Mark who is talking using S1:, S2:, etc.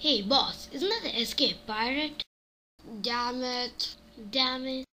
S1: Hey boss, isn't that the escape pirate?
S2: Damn it.
S1: Damn it.